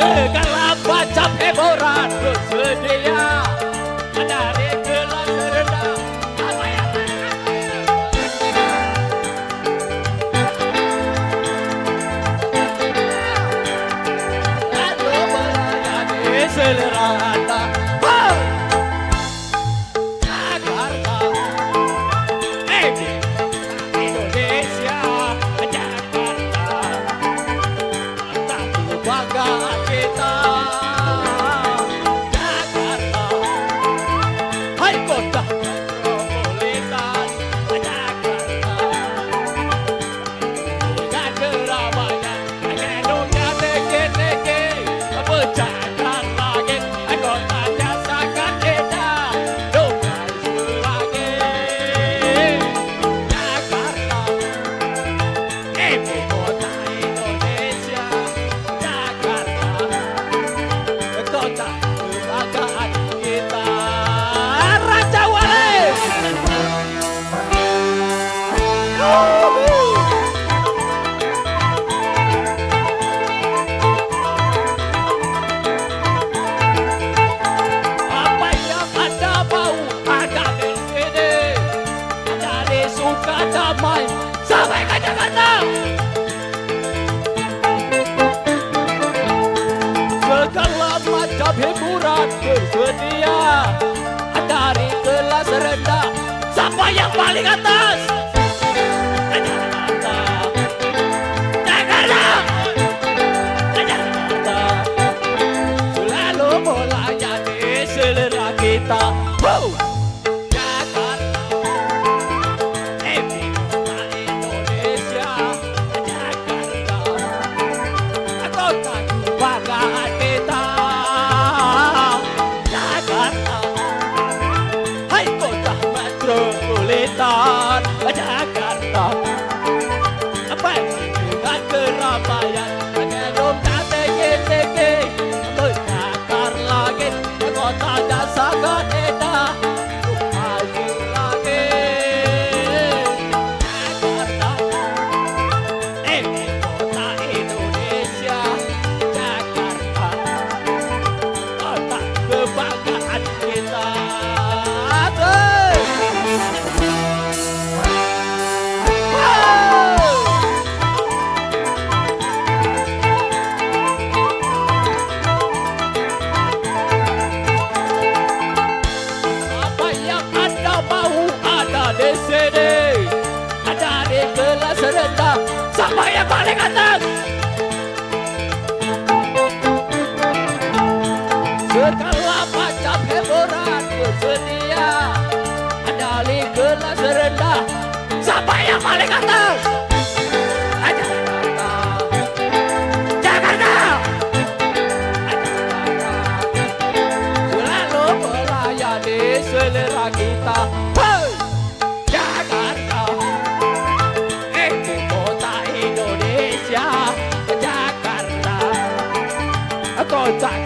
Segala macam heboh randut sedia Abimurat bersedia Dari kelas rendah siapa yang paling atas? yang paling atas. rendah yang paling time.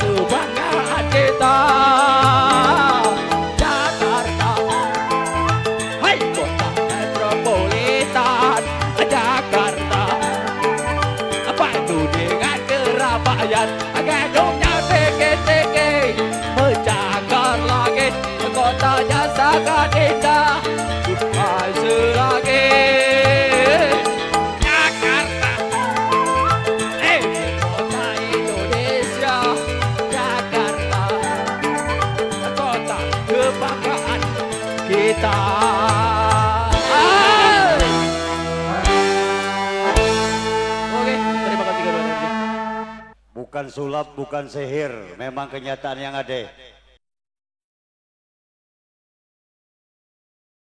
kita. Bukan sulap, bukan sihir, memang kenyataan yang ada.